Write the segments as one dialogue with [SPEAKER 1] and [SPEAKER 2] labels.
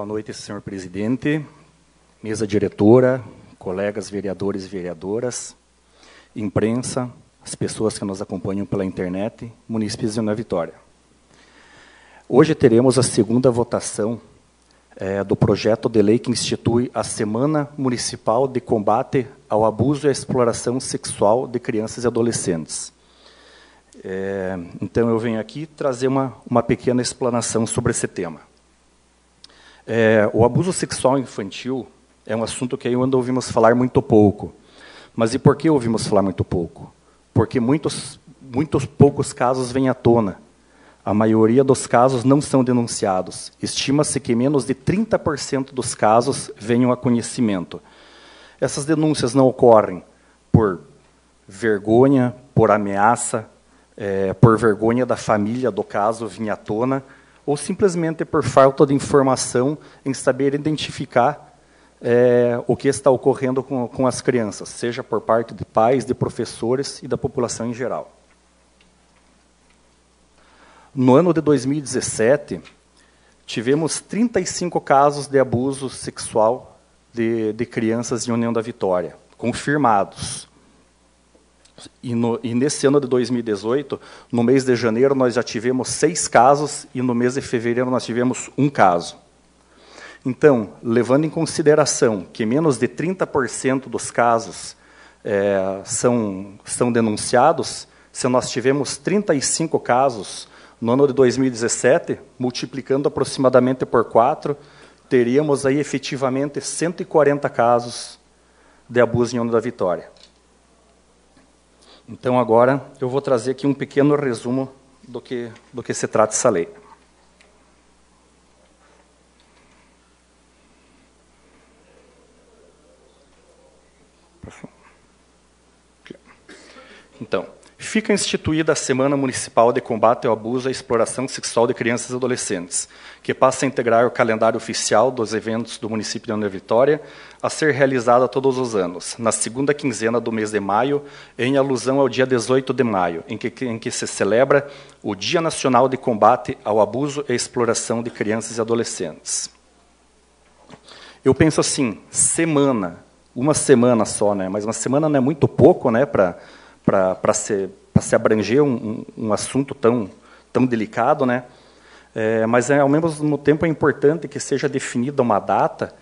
[SPEAKER 1] Boa noite, senhor presidente, mesa diretora, colegas vereadores e vereadoras, imprensa, as pessoas que nos acompanham pela internet, munícipes de Nova Vitória. Hoje teremos a segunda votação é, do projeto de lei que institui a Semana Municipal de Combate ao Abuso e à Exploração Sexual de Crianças e Adolescentes. É, então, eu venho aqui trazer uma, uma pequena explanação sobre esse tema. É, o abuso sexual infantil é um assunto que ainda ouvimos falar muito pouco. Mas e por que ouvimos falar muito pouco? Porque muitos, muitos poucos casos vêm à tona. A maioria dos casos não são denunciados. Estima-se que menos de 30% dos casos venham a conhecimento. Essas denúncias não ocorrem por vergonha, por ameaça, é, por vergonha da família do caso vir à tona, ou simplesmente por falta de informação em saber identificar é, o que está ocorrendo com, com as crianças, seja por parte de pais, de professores e da população em geral. No ano de 2017, tivemos 35 casos de abuso sexual de, de crianças em União da Vitória, confirmados. E, no, e, nesse ano de 2018, no mês de janeiro, nós já tivemos seis casos, e no mês de fevereiro nós tivemos um caso. Então, levando em consideração que menos de 30% dos casos é, são, são denunciados, se nós tivemos 35 casos no ano de 2017, multiplicando aproximadamente por 4, teríamos aí efetivamente 140 casos de abuso em União da Vitória. Então agora eu vou trazer aqui um pequeno resumo do que, do que se trata essa lei. Então, fica instituída a Semana Municipal de Combate ao Abuso e Exploração Sexual de Crianças e Adolescentes, que passa a integrar o calendário oficial dos eventos do município de Ana Vitória, a ser realizada todos os anos, na segunda quinzena do mês de maio, em alusão ao dia 18 de maio, em que, em que se celebra o Dia Nacional de Combate ao Abuso e Exploração de Crianças e Adolescentes. Eu penso assim, semana, uma semana só, né? mas uma semana não é muito pouco né, para para se, se abranger um, um, assunto tão, tão delicado, né? É, mas é, ao mesmo tempo é importante que seja definida uma data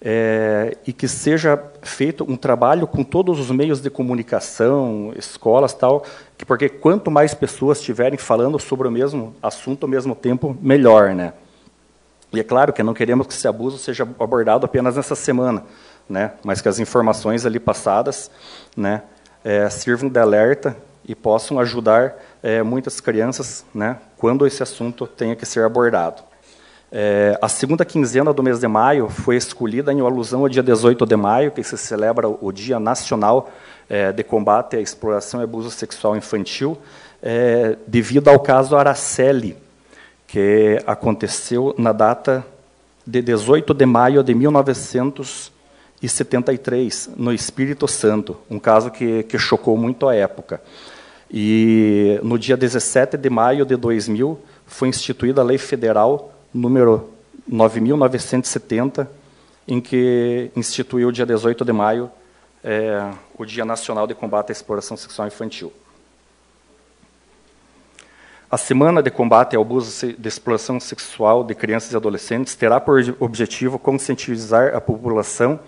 [SPEAKER 1] é, e que seja feito um trabalho com todos os meios de comunicação, escolas tal, que, porque quanto mais pessoas estiverem falando sobre o mesmo assunto ao mesmo tempo, melhor, né? E é claro que não queremos que esse abuso seja abordado apenas nessa semana, né? Mas que as informações ali passadas, né? É, sirvam de alerta e possam ajudar é, muitas crianças né, quando esse assunto tenha que ser abordado. É, a segunda quinzena do mês de maio foi escolhida em alusão ao dia 18 de maio, que se celebra o Dia Nacional é, de Combate à Exploração e Abuso Sexual Infantil, é, devido ao caso Araceli, que aconteceu na data de 18 de maio de 1900 e 73, no Espírito Santo, um caso que, que chocou muito a época. E no dia 17 de maio de 2000 foi instituída a Lei Federal número 9.970, em que instituiu o dia 18 de maio é, o Dia Nacional de Combate à Exploração Sexual Infantil. A Semana de Combate ao Abuso de Exploração Sexual de Crianças e Adolescentes terá por objetivo conscientizar a população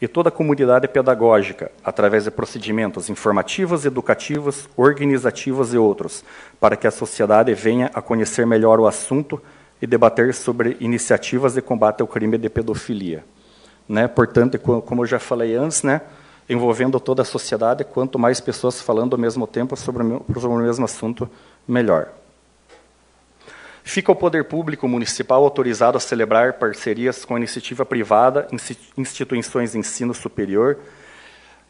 [SPEAKER 1] e toda a comunidade pedagógica, através de procedimentos informativos, educativos, organizativos e outros, para que a sociedade venha a conhecer melhor o assunto e debater sobre iniciativas de combate ao crime de pedofilia. Né? Portanto, como eu já falei antes, né, envolvendo toda a sociedade, quanto mais pessoas falando ao mesmo tempo sobre o mesmo assunto, melhor. Fica o poder público municipal autorizado a celebrar parcerias com a iniciativa privada, instituições de ensino superior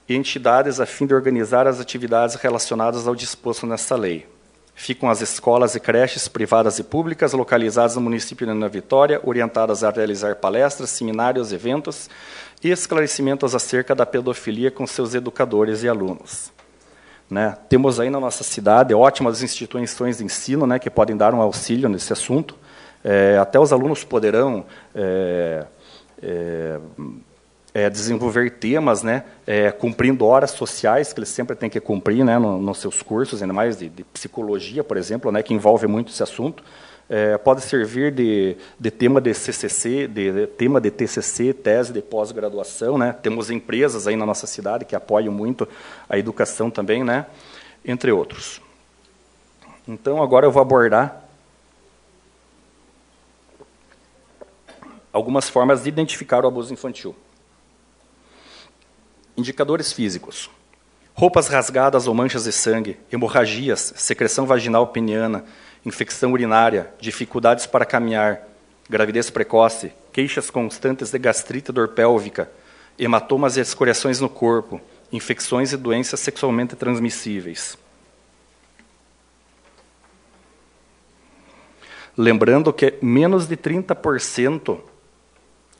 [SPEAKER 1] e entidades a fim de organizar as atividades relacionadas ao disposto nessa lei. Ficam as escolas e creches privadas e públicas localizadas no município de Ana Vitória, orientadas a realizar palestras, seminários, eventos e esclarecimentos acerca da pedofilia com seus educadores e alunos. Né? Temos aí na nossa cidade ótimas instituições de ensino né, que podem dar um auxílio nesse assunto. É, até os alunos poderão é, é, é desenvolver temas, né, é, cumprindo horas sociais que eles sempre têm que cumprir, né, no, nos seus cursos, ainda mais de, de, psicologia, por exemplo, né, que envolve muito esse assunto. É, pode servir de, de, tema de CCC, de, de, tema de TCC, tese de pós-graduação, né? Temos empresas aí na nossa cidade que apoiam muito a educação também, né? Entre outros. Então agora eu vou abordar algumas formas de identificar o abuso infantil. Indicadores físicos. Roupas rasgadas ou manchas de sangue, hemorragias, secreção vaginal peniana, infecção urinária, dificuldades para caminhar, gravidez precoce, queixas constantes de gastrite dor pélvica, hematomas e escoriações no corpo, infecções e doenças sexualmente transmissíveis. Lembrando que menos de 30%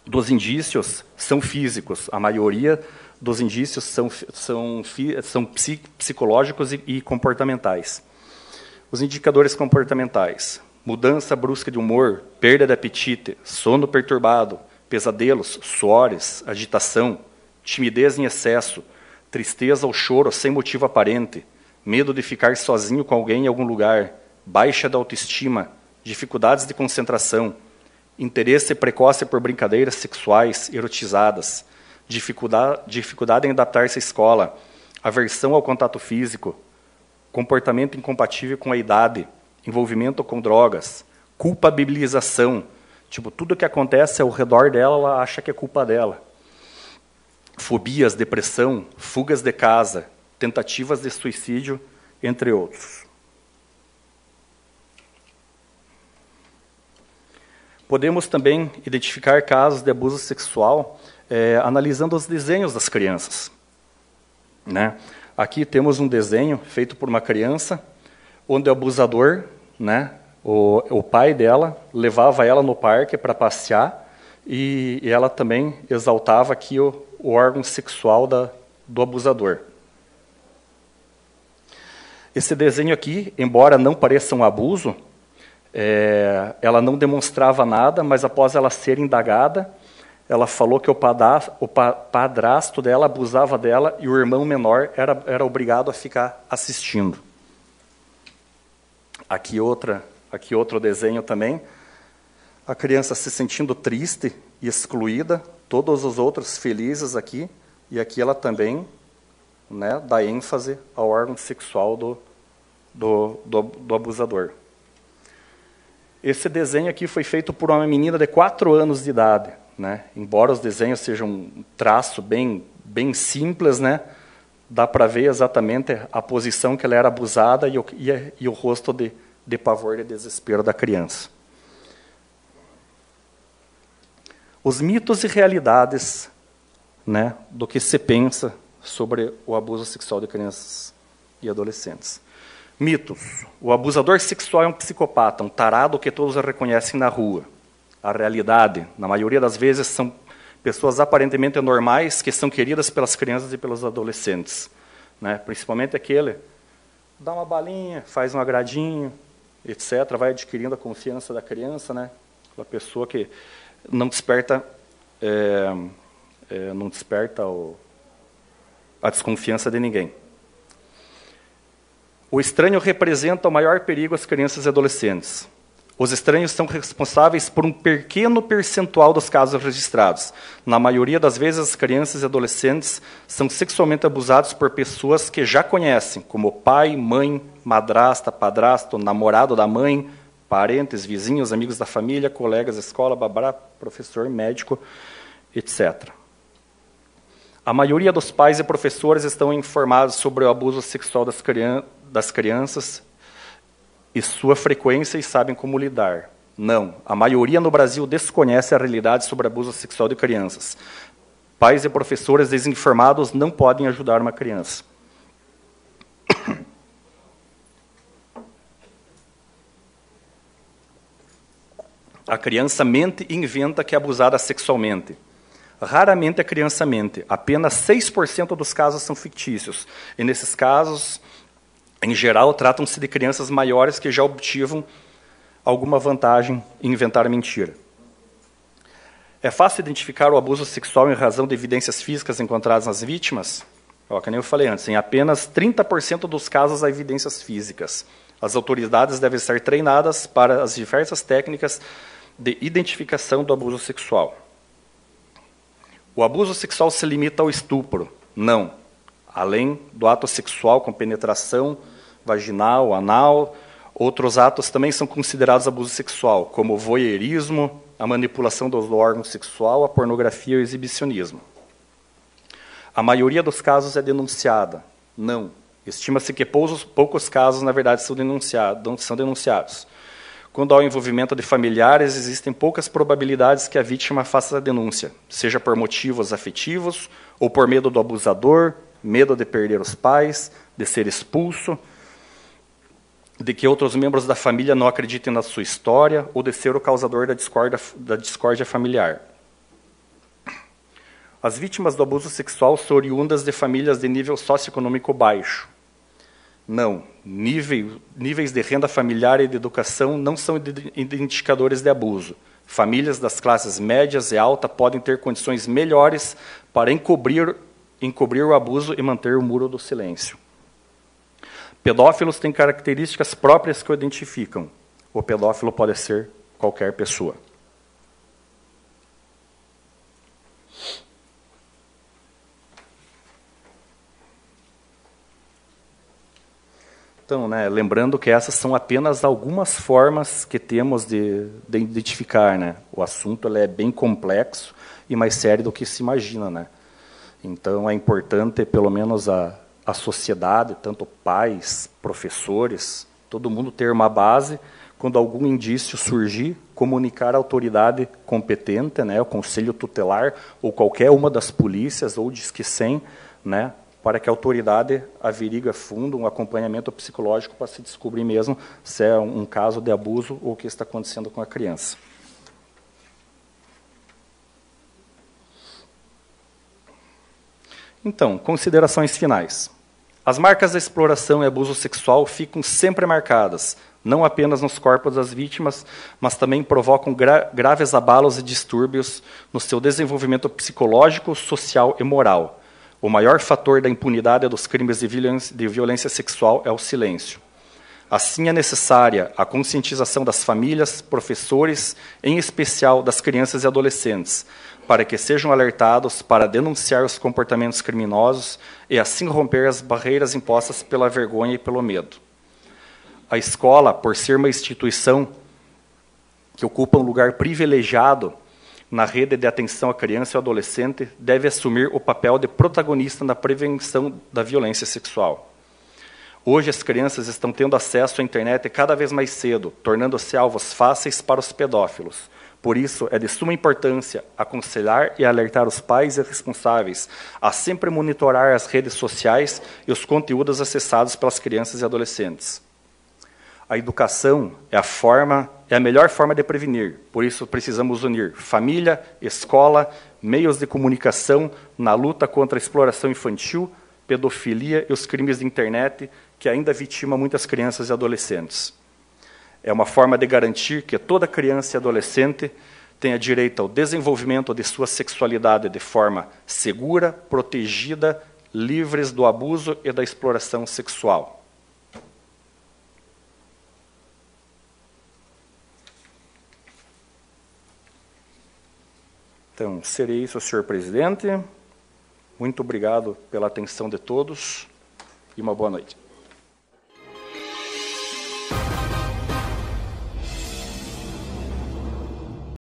[SPEAKER 1] dos indícios são físicos, a maioria dos indícios são, são, são psicológicos e, e comportamentais. Os indicadores comportamentais: mudança brusca de humor, perda de apetite, sono perturbado, pesadelos, suores, agitação, timidez em excesso, tristeza ou choro sem motivo aparente, medo de ficar sozinho com alguém em algum lugar, baixa da autoestima, dificuldades de concentração, interesse precoce por brincadeiras sexuais erotizadas, dificuldade, dificuldade em adaptar-se à escola, aversão ao contato físico, comportamento incompatível com a idade, envolvimento com drogas, culpabilização. Tipo, tudo que acontece ao redor dela, ela acha que é culpa dela. Fobias, depressão, fugas de casa, tentativas de suicídio, entre outros. Podemos também identificar casos de abuso sexual é, analisando os desenhos das crianças. Né? Aqui temos um desenho feito por uma criança, onde o abusador, né, o, o pai dela, levava ela no parque para passear e, e, ela também exaltava aqui o, o órgão sexual da, do abusador. Esse desenho aqui, embora não pareça um abuso, é, ela não demonstrava nada, mas após ela ser indagada, ela falou que o padrasto dela abusava dela e o irmão menor era, era obrigado a ficar assistindo. Aqui outra, aqui outro desenho também. A criança se sentindo triste e excluída, todos os outros felizes aqui, e aqui ela também né, dá ênfase ao órgão sexual do, do, do, do abusador. Esse desenho aqui foi feito por uma menina de 4 anos de idade. Né? Embora os desenhos sejam um traço bem, bem simples, né? dá para ver exatamente a posição que ela era abusada e o, e, e o rosto de, de pavor e desespero da criança. Os mitos e realidades né, do que se pensa sobre o abuso sexual de crianças e adolescentes. Mitos. O abusador sexual é um psicopata, um tarado que todos reconhecem na rua a realidade. Na maioria das vezes são pessoas aparentemente normais que são queridas pelas crianças e pelos adolescentes, né? Principalmente aquele dá uma balinha, faz um agradinho, etc. Vai adquirindo a confiança da criança, né? Aquela pessoa que não desperta, é, é, não desperta o, a desconfiança de ninguém. O estranho representa o maior perigo às crianças e adolescentes. Os estranhos são responsáveis por um pequeno percentual dos casos registrados. Na maioria das vezes, as crianças e adolescentes são sexualmente abusados por pessoas que já conhecem, como pai, mãe, madrasta, padrasto, namorado da mãe, parentes, vizinhos, amigos da família, colegas da escola, babá, professor, médico, etc. A maioria dos pais e professores estão informados sobre o abuso sexual das, crian das crianças e sua frequência e sabem como lidar. Não. A maioria no Brasil desconhece a realidade sobre abuso sexual de crianças. Pais e professores desinformados não podem ajudar uma criança. A criança mente e inventa que é abusada sexualmente. Raramente a criança mente. Apenas 6% dos casos são fictícios. E nesses casos, em geral, tratam-se de crianças maiores que já obtiveram alguma vantagem em inventar mentira. É fácil identificar o abuso sexual em razão de evidências físicas encontradas nas vítimas? Ó, que nem eu falei antes, em apenas 30% dos casos há evidências físicas. As autoridades devem ser treinadas para as diversas técnicas de identificação do abuso sexual. O abuso sexual se limita ao estupro? Não. Além do ato sexual com penetração vaginal, anal, outros atos também são considerados abuso sexual, como o voyeurismo, a manipulação do órgão sexual, a pornografia e o exibicionismo. A maioria dos casos é denunciada? Não. Estima-se que poucos, poucos, casos, na verdade, são denunciados, são denunciados. Quando há o envolvimento de familiares, existem poucas probabilidades que a vítima faça a denúncia, seja por motivos afetivos ou por medo do abusador, medo de perder os pais, de ser expulso, de que outros membros da família não acreditem na sua história ou de ser o causador da discórdia, da discórdia familiar. As vítimas do abuso sexual são oriundas de famílias de nível socioeconômico baixo. Não, nível, níveis de renda familiar e de educação não são indicadores de abuso. Famílias das classes médias e alta podem ter condições melhores para encobrir, encobrir o abuso e manter o muro do silêncio. Pedófilos têm características próprias que o identificam. O pedófilo pode ser qualquer pessoa. Então, né, lembrando que essas são apenas algumas formas que temos de, de identificar. Né? O assunto é bem complexo e mais sério do que se imagina. Né? Então, é importante, pelo menos, a, a sociedade, tanto pais, professores, todo mundo ter uma base, quando algum indício surgir, comunicar à autoridade competente, né, o conselho tutelar, ou qualquer uma das polícias, ou diz que 100, né, para que a autoridade averigue a fundo um acompanhamento psicológico para se descobrir mesmo se é um caso de abuso ou o que está acontecendo com a criança. Então, considerações finais. As marcas da exploração e abuso sexual ficam sempre marcadas, não apenas nos corpos das vítimas, mas também provocam gra graves abalos e distúrbios no seu desenvolvimento psicológico, social e moral o maior fator da impunidade dos crimes de de violência sexual é o silêncio. Assim, é necessária a conscientização das famílias, professores, em especial das crianças e adolescentes, para que sejam alertados para denunciar os comportamentos criminosos e assim romper as barreiras impostas pela vergonha e pelo medo. A escola, por ser uma instituição que ocupa um lugar privilegiado na rede de atenção à criança e ao adolescente deve assumir o papel de protagonista na prevenção da violência sexual. Hoje, as crianças estão tendo acesso à internet cada vez mais cedo, tornando-se alvos fáceis para os pedófilos. Por isso, é de suma importância aconselhar e alertar os pais e responsáveis a sempre monitorar as redes sociais e os conteúdos acessados pelas crianças e adolescentes. A educação é a forma, é a melhor forma de prevenir. Por isso precisamos unir família, escola, meios de comunicação na luta contra a exploração infantil, pedofilia e os crimes de internet que ainda vitima muitas crianças e adolescentes. É uma forma de garantir que toda criança e adolescente tenha direito ao desenvolvimento de sua sexualidade de forma segura, protegida, livres do abuso e da exploração sexual. Então, serei isso, senhor presidente. Muito obrigado pela atenção de todos e uma boa noite.